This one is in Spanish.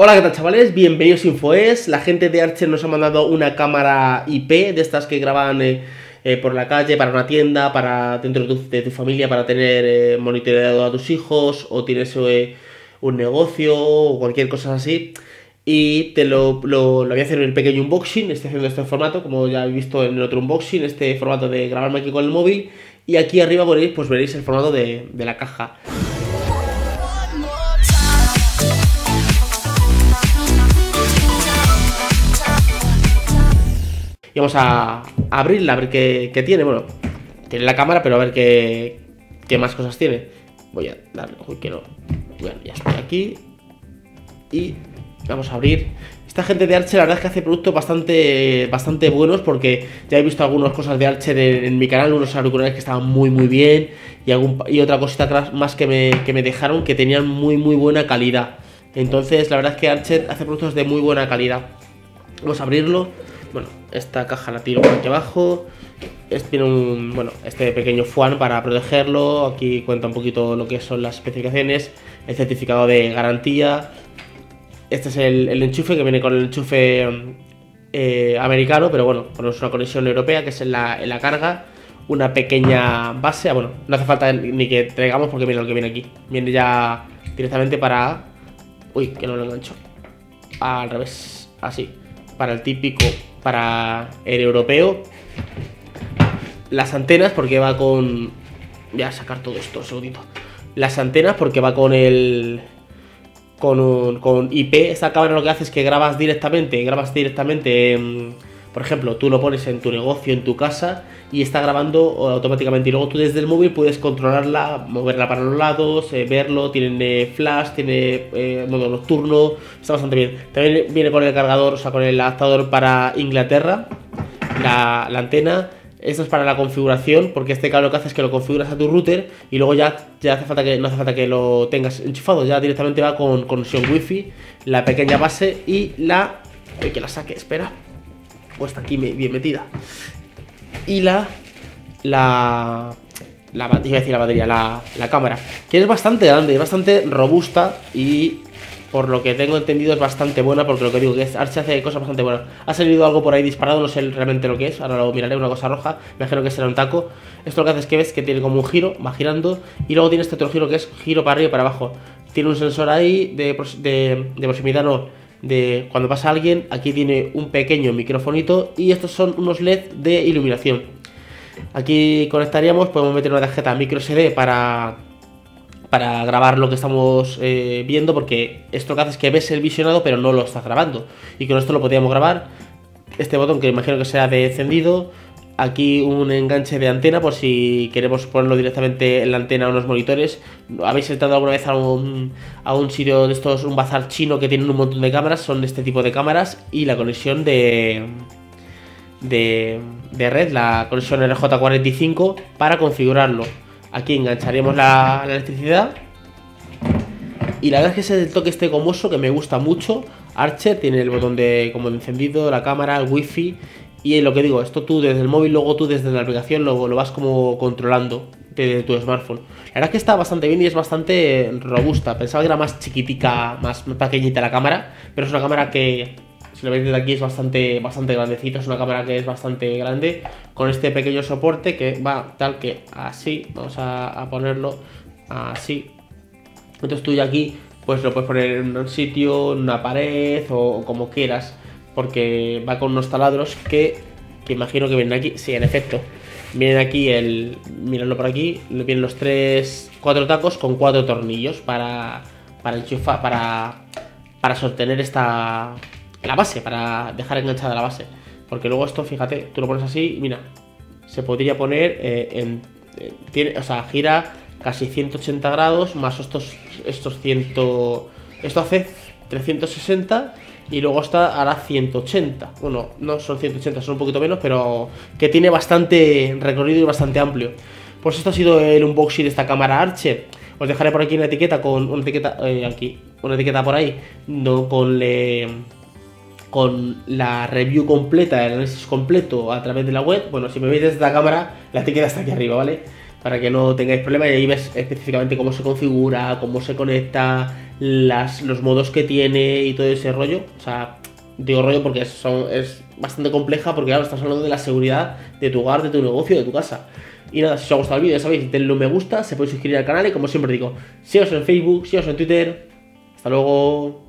Hola, ¿qué tal chavales? Bienvenidos a InfoES. La gente de Archer nos ha mandado una cámara IP de estas que graban eh, eh, por la calle, para una tienda, para dentro de tu, familia, para tener eh, monitoreado a tus hijos, o tienes un negocio, o cualquier cosa así. Y te lo, lo, voy a hacer en el pequeño unboxing. Estoy haciendo este formato, como ya he visto en el otro unboxing, este formato de grabarme aquí con el móvil. Y aquí arriba veréis, pues veréis el formato de, de la caja. Vamos a, abrirla, a ver qué, tiene. Bueno, tiene la cámara, pero a ver qué, qué más cosas tiene. Voy a darle, uy, que no. Bueno, ya estoy aquí. Y vamos a abrir. Esta gente de Archer, la verdad es que hace productos bastante, bastante buenos porque ya he visto algunas cosas de Archer en, mi canal, unos auriculares que estaban muy muy bien y otra cosita más que me, que me dejaron que tenían muy muy buena calidad. Entonces, la verdad es que Archer hace productos de muy buena calidad. Vamos a abrirlo. Bueno, esta caja la tiro por aquí abajo. Este tiene un, bueno, este pequeño fuan para protegerlo. Aquí cuenta un poquito lo que son las especificaciones. El certificado de garantía. Este es el, enchufe que viene con el enchufe eh, americano, pero bueno, ponemos una conexión europea que es en la, en la carga. Una pequeña base. Ah, bueno, no hace falta ni que traigamos porque mira lo que viene aquí. Viene ya directamente para... Uy, que no lo engancho. Al revés, así. Para el típico para el europeo. Las antenas porque va con... Voy a sacar todo esto, un segundito. Las antenas porque va con el... Con, con IP. Esta cámara lo que hace es que grabas directamente. Grabas directamente... por ejemplo, tú lo pones en tu negocio, en tu casa y está grabando automáticamente. Y luego tú desde el móvil puedes controlarla, moverla para los lados, eh, verlo. Tiene flash, tiene eh, modo nocturno, está bastante bien. También viene con el cargador, o sea, con el adaptador para Inglaterra, la, antena. Esto es para la configuración, porque este cable lo que hace es que lo configuras a tu router y luego ya, ya hace falta que, no hace falta que lo tengas enchufado, ya directamente va con conexión wifi, la pequeña base y la... que la saque, espera. Pues está aquí bien metida. Y la... La... La, iba a decir la batería, la, la cámara Que es bastante grande, bastante robusta Y por lo que tengo entendido es bastante buena Porque lo que digo que es Arch hace cosas bastante buenas. Ha salido algo por ahí disparado, no sé realmente lo que es Ahora lo miraré, una cosa roja, me imagino que será un taco. Esto lo que hace es que ves que tiene como un giro, va girando Y luego tiene este otro giro que es giro para arriba y para abajo. Tiene un sensor ahí de, de proximidad, no de cuando pasa alguien, aquí tiene un pequeño microfonito y estos son unos LED de iluminación. Aquí conectaríamos, podemos meter una tarjeta micro SD para, para grabar lo que estamos eh, viendo, porque esto que hace es que ves el visionado pero no lo estás grabando. Y con esto lo podríamos grabar. Este botón que imagino que sea de encendido, aquí un enganche de antena por si queremos ponerlo directamente en la antena a unos monitores. ¿Habéis entrado alguna vez a un, a un sitio de estos, un bazar chino que tienen un montón de cámaras? Son de este tipo de cámaras y la conexión de, de, de red, la conexión RJ45 para configurarlo. Aquí engancharíamos la, electricidad. Y la verdad es que ese toque este gomoso que me gusta mucho. Archer tiene el botón de como de encendido, la cámara, el wifi y lo que digo, esto tú desde el móvil, luego tú desde la aplicación lo, lo vas como controlando de tu smartphone. La verdad es que está bastante bien y es bastante robusta. Pensaba que era más chiquitica, más pequeñita la cámara, pero es una cámara que, si lo veis desde aquí, es bastante, bastante grandecita. Es una cámara que es bastante grande, con este pequeño soporte que va tal que así. Vamos a, ponerlo así. Entonces tú ya aquí, pues lo puedes poner en un sitio, en una pared o como quieras porque va con unos taladros que, imagino que vienen aquí. Sí, en efecto. Vienen aquí el. Miradlo por aquí. Vienen los tres. Cuatro tacos con cuatro tornillos para. Para enchufar. Para. Para sostener esta. La base. Para dejar enganchada la base. Porque luego esto, fíjate, tú lo pones así mira. Se podría poner eh, en. Eh, tiene, o sea, gira casi 180 grados. Más estos. Estos 100. Esto hace 360 y luego está a 180. Bueno, no son 180, son un poquito menos, pero que tiene bastante recorrido y bastante amplio. Pues esto ha sido el unboxing de esta cámara Archer. Os dejaré por aquí una etiqueta con una etiqueta eh, aquí, una etiqueta por ahí, con le, con la review completa, el análisis completo a través de la web. Bueno, si me veis desde la cámara, la etiqueta está aquí arriba, ¿vale? Para que no tengáis problemas y ahí ves específicamente cómo se configura, cómo se conecta, los modos que tiene y todo ese rollo. O sea, digo rollo porque es bastante compleja porque claro, estás hablando de la seguridad de tu hogar, de tu negocio, de tu casa. Y nada, si os ha gustado el vídeo, ya sabéis, denle un me gusta, se puede suscribir al canal y como siempre digo, síganos en Facebook, síganos en Twitter. Hasta luego.